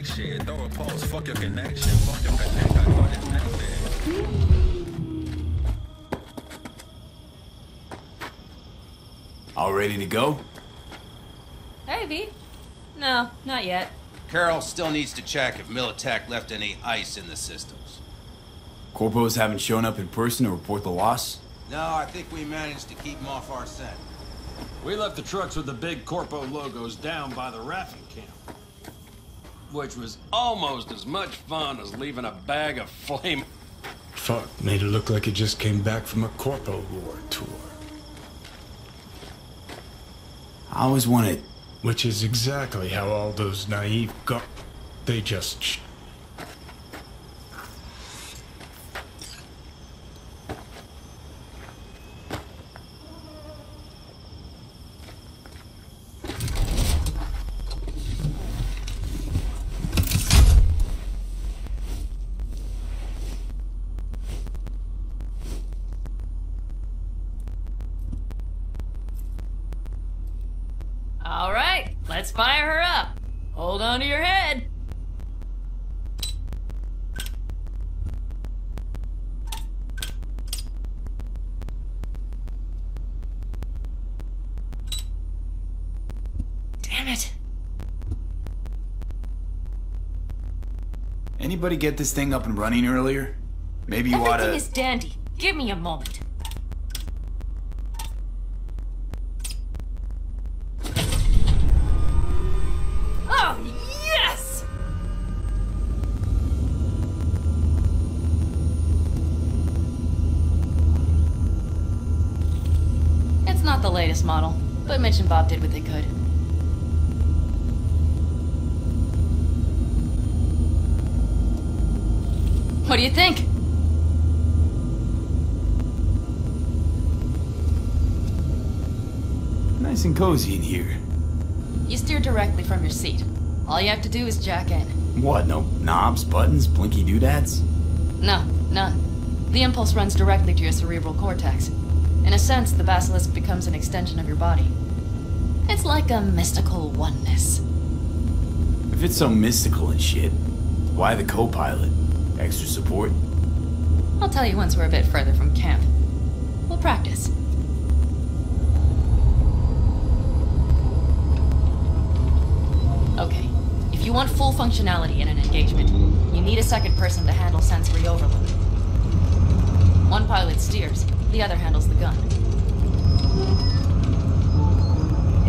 Jack shit, throw a pulse, fuck your connection, fuck your connect, I got it active. All ready to go? Hey, V. No, not yet. Carol still needs to check if Militech left any ice in the systems. Corpos haven't shown up in person to report the loss? No, I think we managed to keep them off our scent. We left the trucks with the big Corpo logos down by the rafting camp. Which was almost as much fun as leaving a bag of flame. Fuck, made it look like it just came back from a Corpo War tour. I always wanted. Which is exactly how all those naive go. They just. sh- All right, let's fire her up. Hold on to your head. Damn it. Anybody get this thing up and running earlier? Maybe you Everything oughta. is dandy. Give me a moment. Mitch and Bob did what they could. What do you think? Nice and cozy in here. You steer directly from your seat. All you have to do is jack in. What? No knobs, buttons, blinky doodads? No, none. The impulse runs directly to your cerebral cortex. In a sense, the basilisk becomes an extension of your body. It's like a mystical oneness. If it's so mystical and shit, why the co-pilot? Extra support? I'll tell you once we're a bit further from camp. We'll practice. Okay, if you want full functionality in an engagement, you need a second person to handle sensory overload. One pilot steers, the other handles the gun.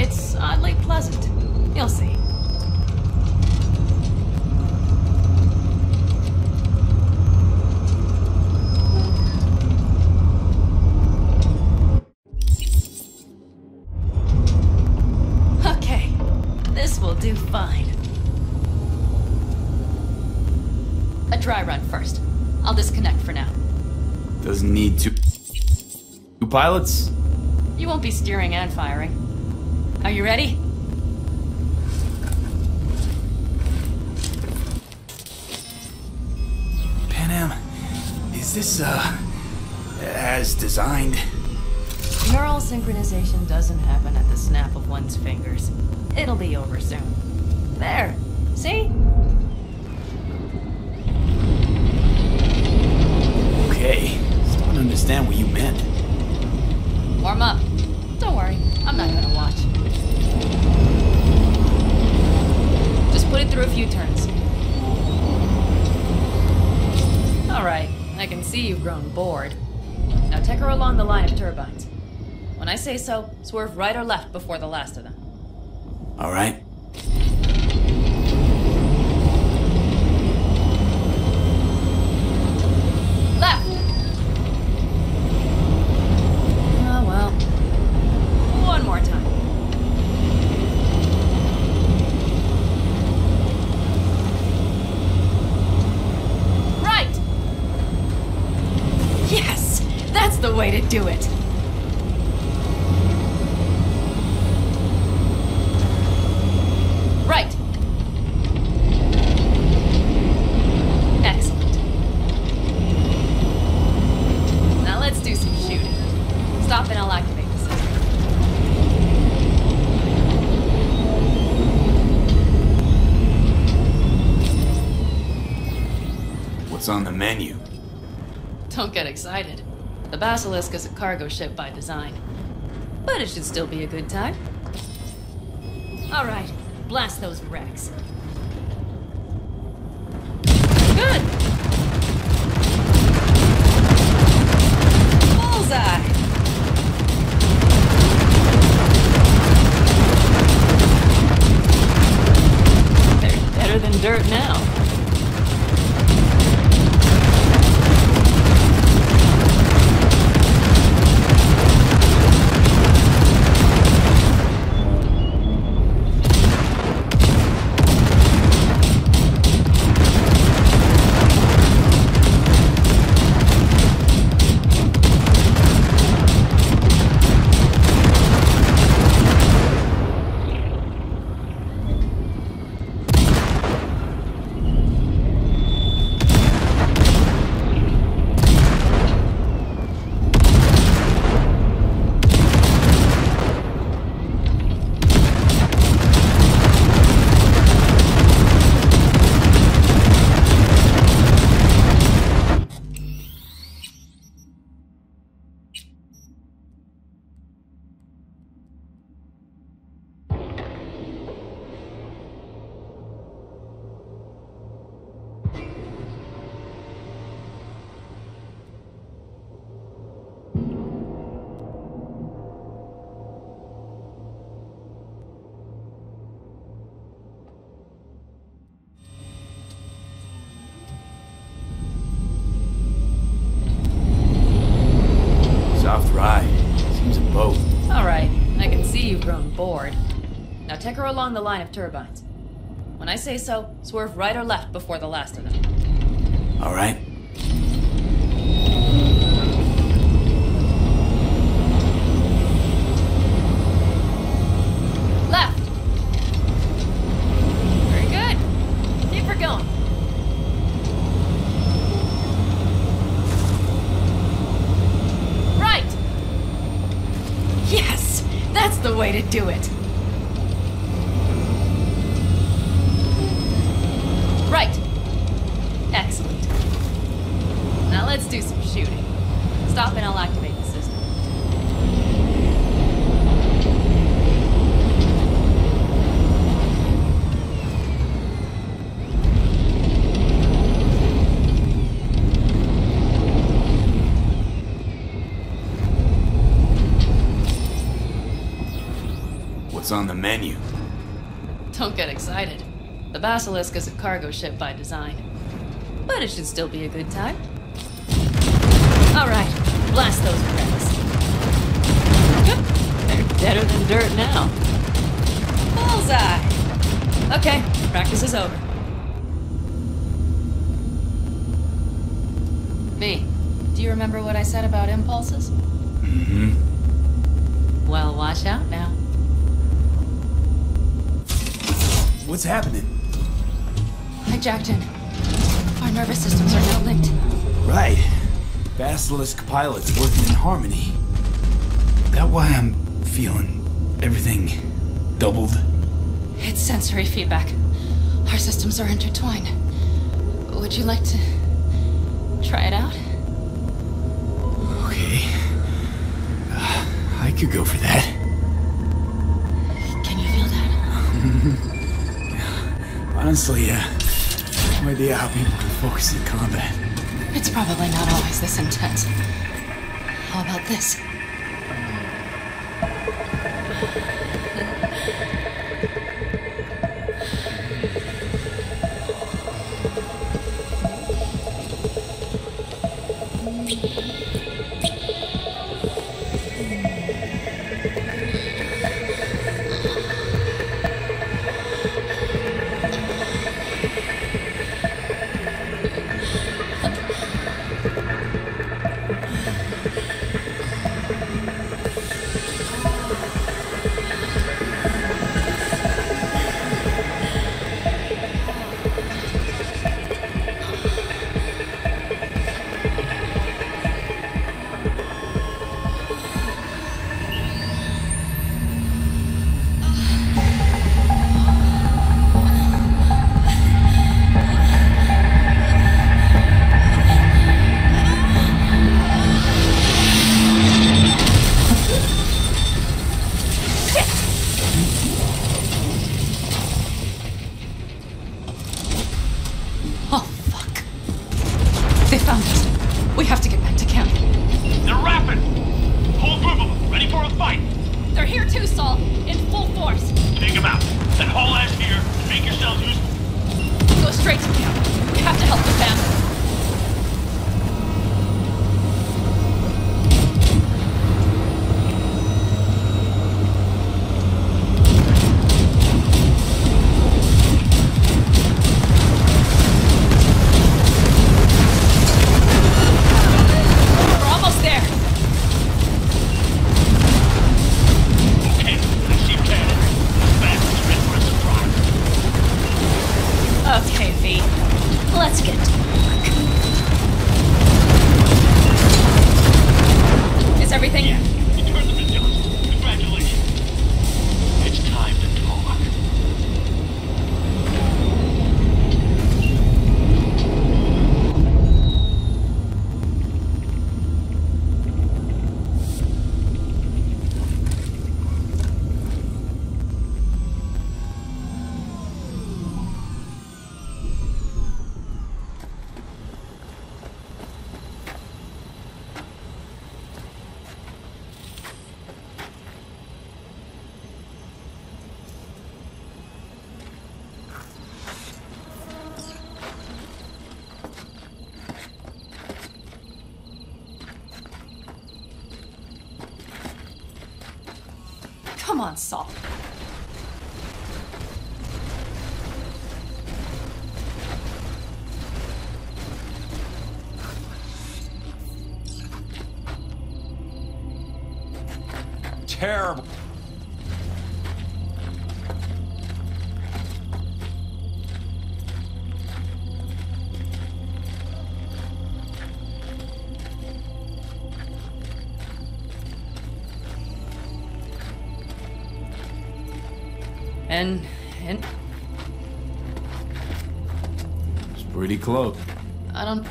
It's oddly pleasant. You'll see. Okay, this will do fine. A dry run first. I'll disconnect for now. Doesn't need two. Two pilots? You won't be steering and firing. Are you ready? Panam, is this, uh. as designed? Neural synchronization doesn't happen at the snap of one's fingers. It'll be over soon. There. See? Okay, starting to understand what you meant. Warm up. Don't worry, I'm not gonna watch. Put it through a few turns. Alright, I can see you've grown bored. Now take her along the line of turbines. When I say so, swerve right or left before the last of them. Alright. Don't get excited. The Basilisk is a cargo ship by design. But it should still be a good time. Alright, blast those wrecks. Along the line of turbines. When I say so, swerve right or left before the last of them. All right. Basilisk is a cargo ship by design. But it should still be a good time. Alright, blast those wrecks. They're better than dirt now. Bullseye! Okay, practice is over. Me, do you remember what I said about impulses? Mm-hmm. Well, watch out now. What's happening? I jacked in. Our nervous systems are now linked. Right. Basilisk pilots working in harmony. That why I'm feeling everything doubled. It's sensory feedback. Our systems are intertwined. Would you like to try it out? Okay. Uh, I could go for that. Can you feel that? Honestly, uh, no idea how people can focus in combat. It's probably not always this intense. How about this? Come on, Saul. Terrible. I don't.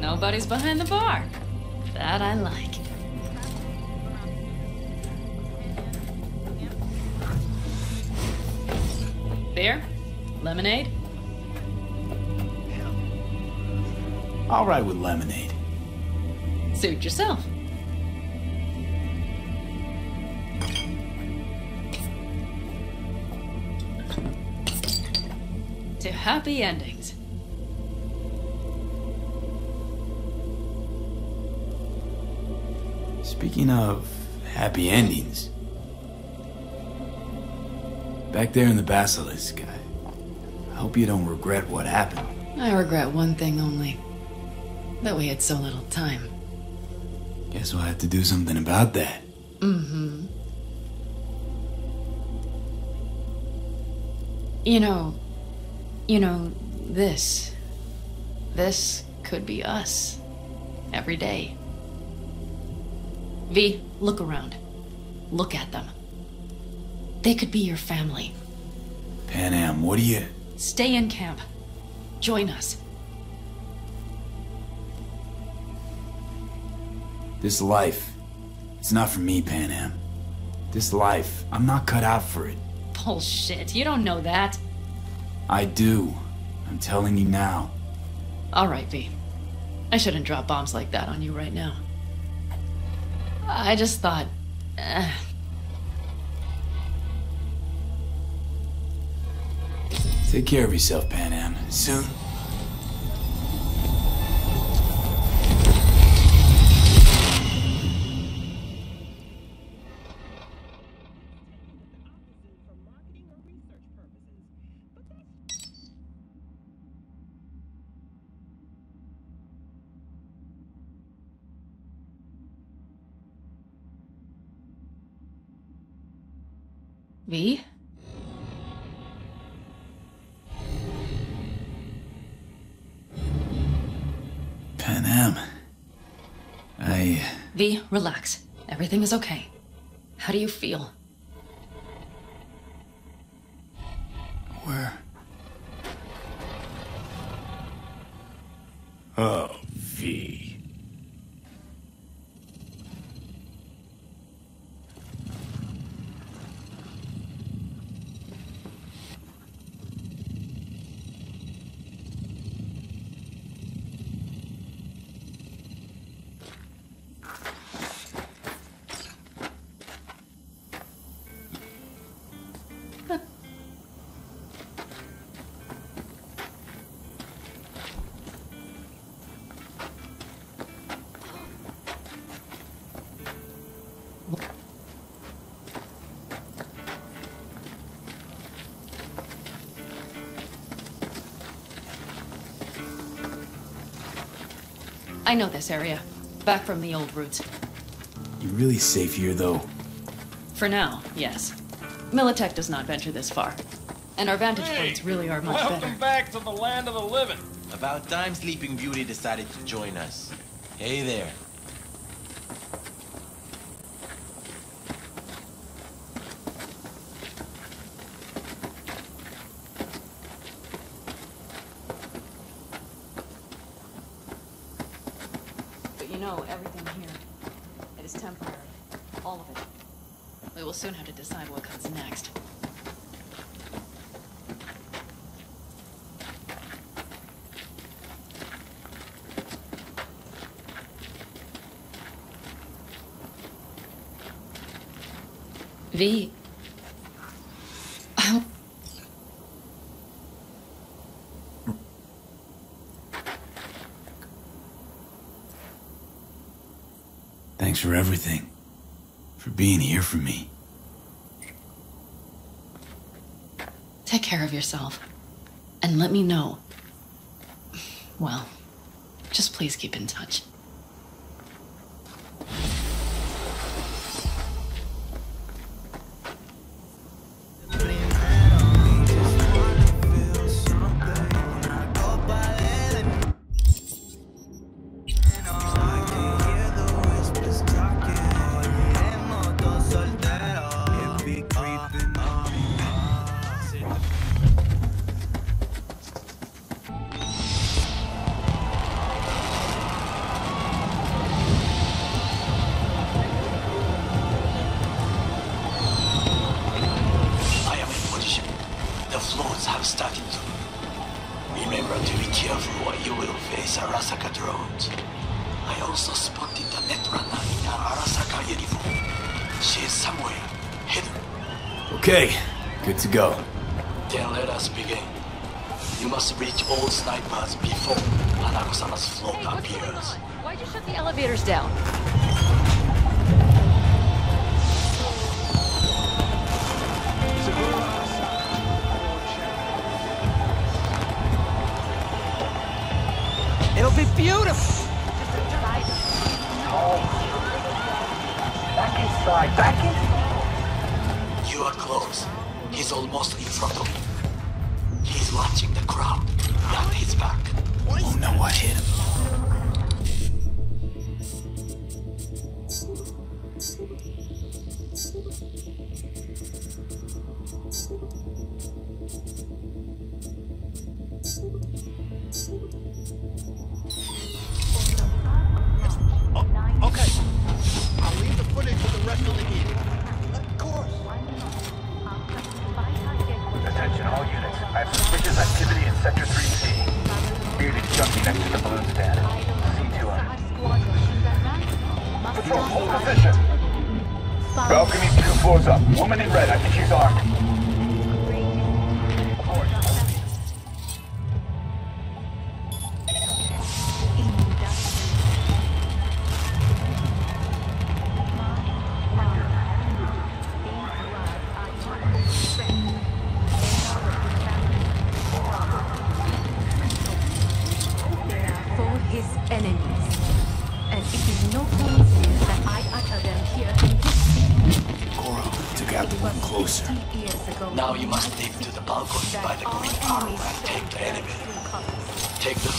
Nobody's behind the bar. That I like. Beer? Lemonade? All right with lemonade. Suit yourself. To happy endings. Speaking of happy endings, back there in the basilisk, I hope you don't regret what happened. I regret one thing only. That we had so little time. Guess we'll have to do something about that. Mm-hmm. You know, you know, this. This could be us. Every day. V, look around. Look at them. They could be your family. Panam, what do you. Stay in camp. Join us. This life, it's not for me, Panam. This life, I'm not cut out for it. Bullshit, you don't know that. I do. I'm telling you now. All right, V. I shouldn't drop bombs like that on you right now. I just thought. Uh, Take care of yourself, Panam. Soon. V? Panam. I. Uh, v, relax. Everything is okay. How do you feel? Where? Oh, V. I know this area. Back from the old routes. You're really safe here, though? For now, yes. Militech does not venture this far. And our vantage points really are much Welcome better. back to the land of the living. About time Sleeping Beauty decided to join us. Hey there. Know, everything here, it is temporary. All of it. We will soon have to decide what comes next. V. I Thanks for everything. For being here for me. Take care of yourself. And let me know. Well, just please keep in touch. Okay,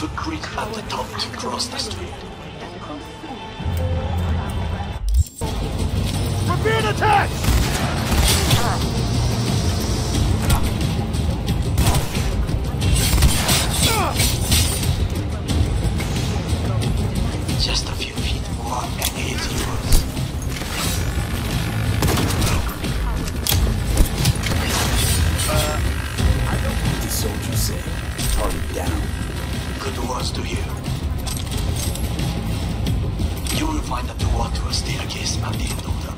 The footbridge at the top to cross the street. Attack! Just Good words to hear. You will find a door to a staircase at the end of them.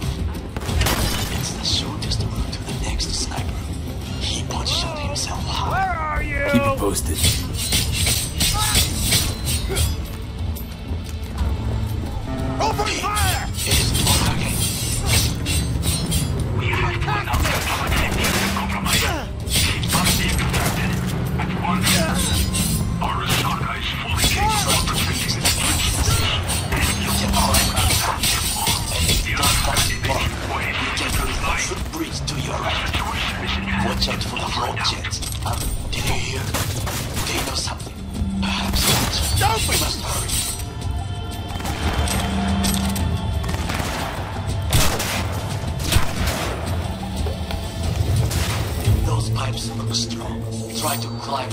It's the shortest route to the next sniper. He positioned himself high. Keep it posted. For the float jets. Um, did you hear? They know something. Perhaps not. Don't We must hurry. Those pipes look strong. Try to climb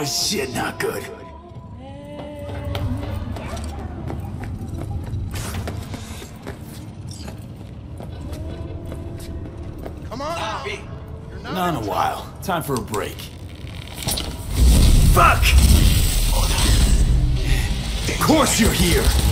Oh shit, not good. Come on! Ah. Harvey, Not in a while. Time for a break. Fuck! Of course you're here!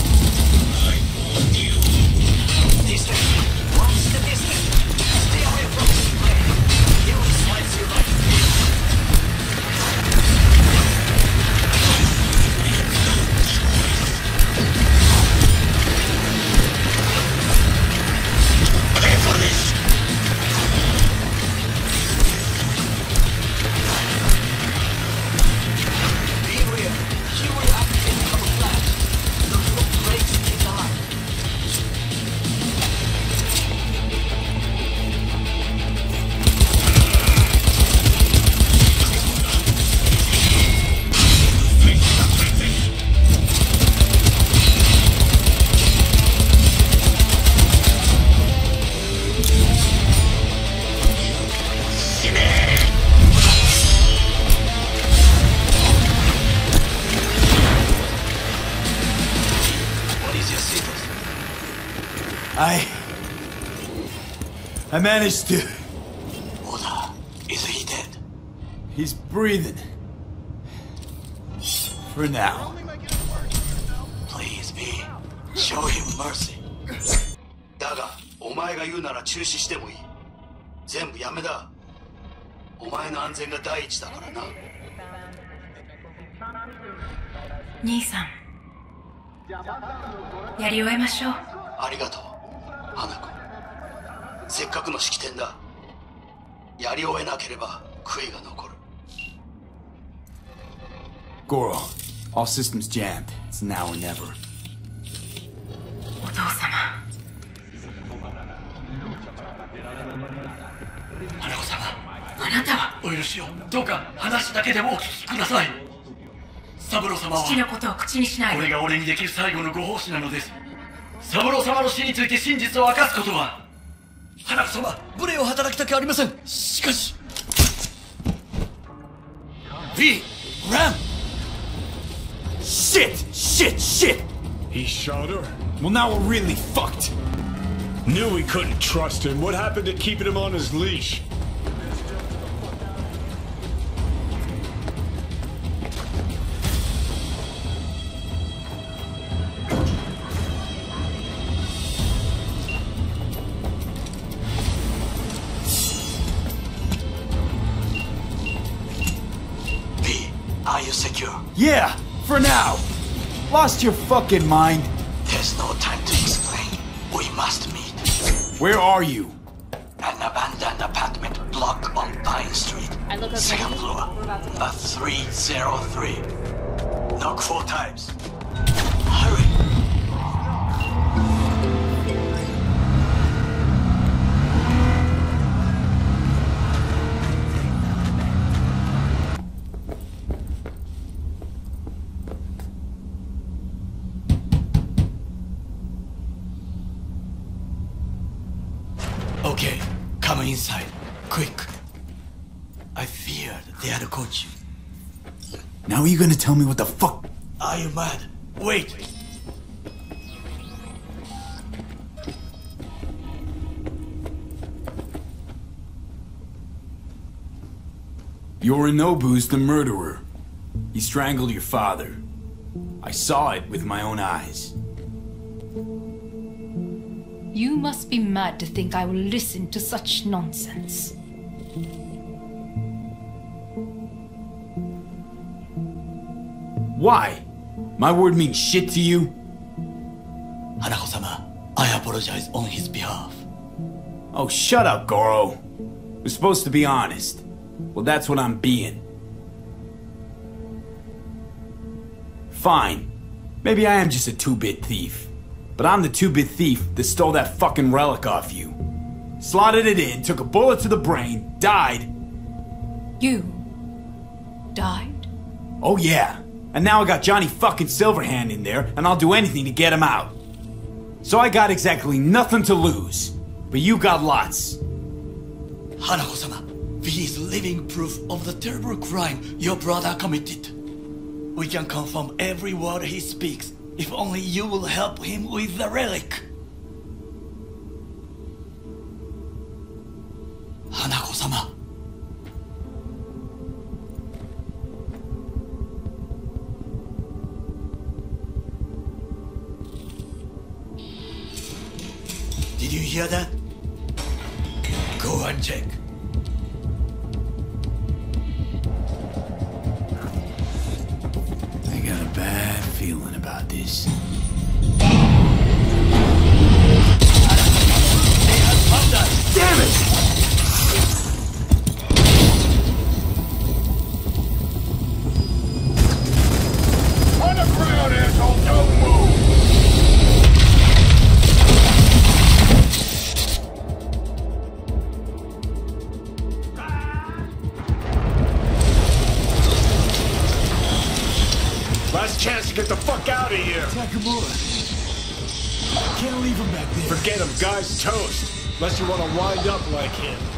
I managed to... Oda, is he dead? He's breathing. For now. Please be. Show him mercy. だが、お前が言うなら中止してもいい。全部やめだ。お前の安全が第一だからな。兄さんやり終えましょうありがとう、花子。せっかくの式典だ。やり終えなければ悔いが残る。Goro, all systems jammed. It's now or never. お父様花子様、あなたは？お許しを。どうか話だけでもお聞きください。三郎様は、父のことを口にしないでこれが俺にできる最後のご奉仕なのです。三郎様の死について真実を明かすことは、花子様、無礼を働きたくありません。しかし、 V! Ram! Shit! Shit! Shit! He shot her? Well, now we're really fucked. Knew we couldn't trust him. What happened to keeping him on his leash? Yeah, for now. Lost your fucking mind. There's no time to explain. We must meet. Where are you? An abandoned apartment block on Pine Street. I look up Second floor. We're about to- A 303. Knock four times. They had caught you. Now are you gonna tell me what the fuck? Are you mad? Wait! Yorinobu's the murderer. He strangled your father. I saw it with my own eyes. You must be mad to think I will listen to such nonsense. Why? My word means shit to you? Hanako-sama, I apologize on his behalf. Oh, shut up, Goro. We're supposed to be honest. Well, that's what I'm being. Fine. Maybe I am just a two-bit thief. But I'm the two-bit thief that stole that fucking relic off you. Slotted it in, took a bullet to the brain, died. You died? Oh yeah. And now I got Johnny fucking Silverhand in there, and I'll do anything to get him out. So I got exactly nothing to lose. But you got lots. Hanako-sama, V is living proof of the terrible crime your brother committed. We can confirm every word he speaks if only you will help him with the relic. Hanako-sama. Hear that? Go and check. I got a bad feeling about this. Can't leave him back there. Forget him, guy's toast. Unless you want to wind up like him.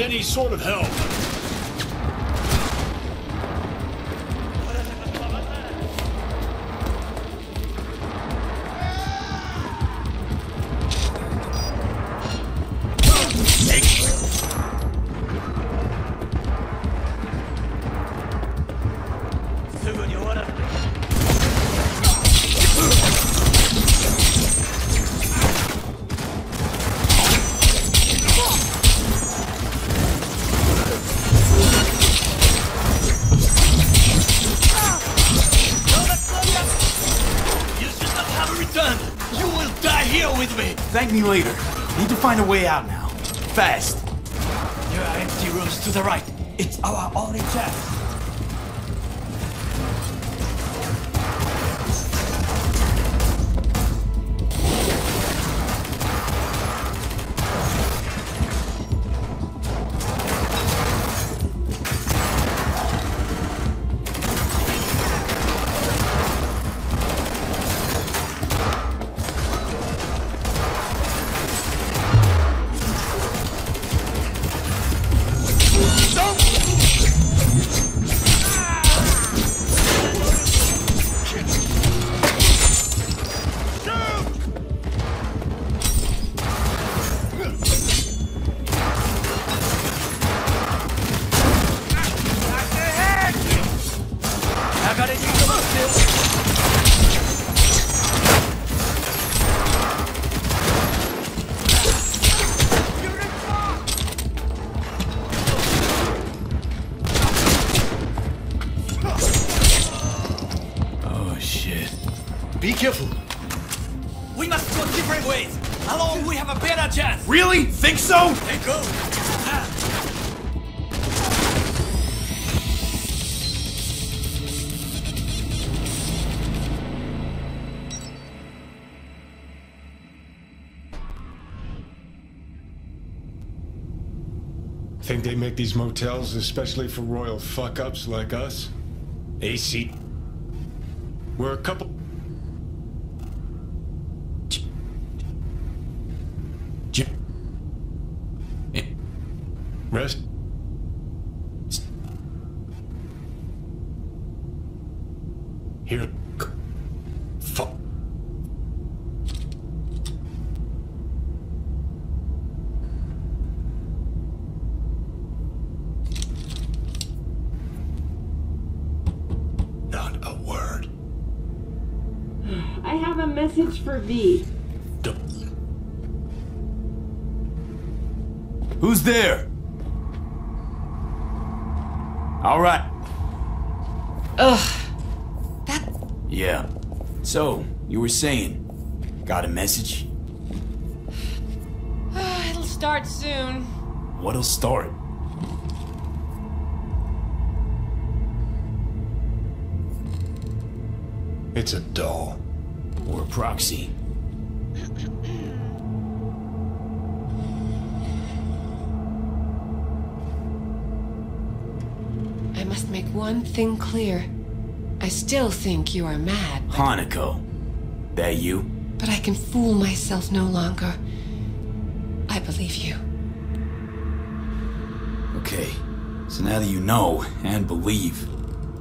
Any sort of help. Me. Later. Need to find a way out now. Fast. There are empty rooms to the right. It's our only chance. Oh, these motels especially for royal fuck-ups like us? AC. We're a couple... Rest. Here. Fuck. Not a word. I have a message for V. Who's there? All right. Ugh. That. Yeah. So, you were saying, got a message? It'll start soon. What'll start? It's a doll. Or a proxy. One thing clear. I still think you are mad, Hanako. That you? but I can fool myself no longer. I believe you. Okay. So now that you know and believe,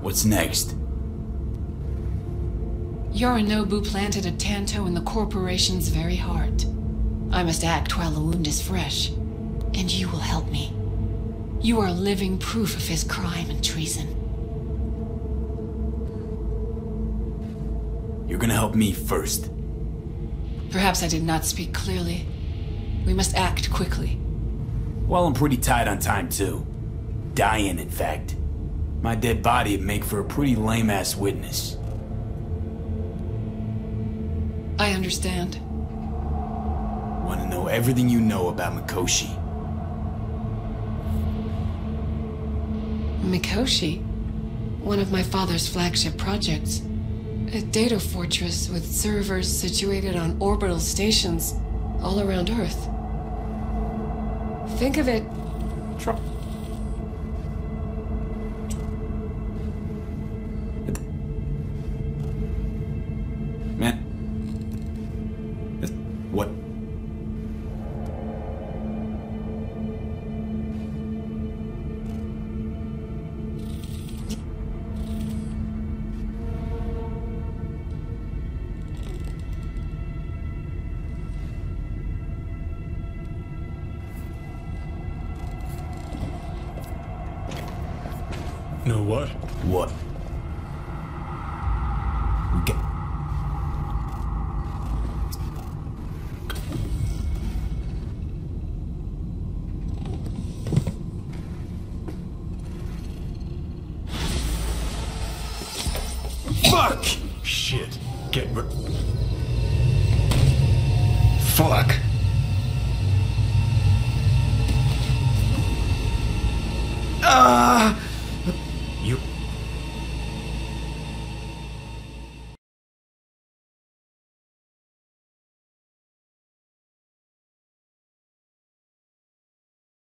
what's next? Yorinobu planted a Tanto in the corporation's very heart. I must act while the wound is fresh, and you will help me. You are living proof of his crime and treason. You're gonna help me first. Perhaps I did not speak clearly. We must act quickly. Well, I'm pretty tight on time, too. Dying, in fact. My dead body'd make for a pretty lame ass witness. I understand. Want to know everything you know about Mikoshi. Mikoshi, one of my father's flagship projects. A data fortress with servers situated on orbital stations all around Earth. Think of it. Try.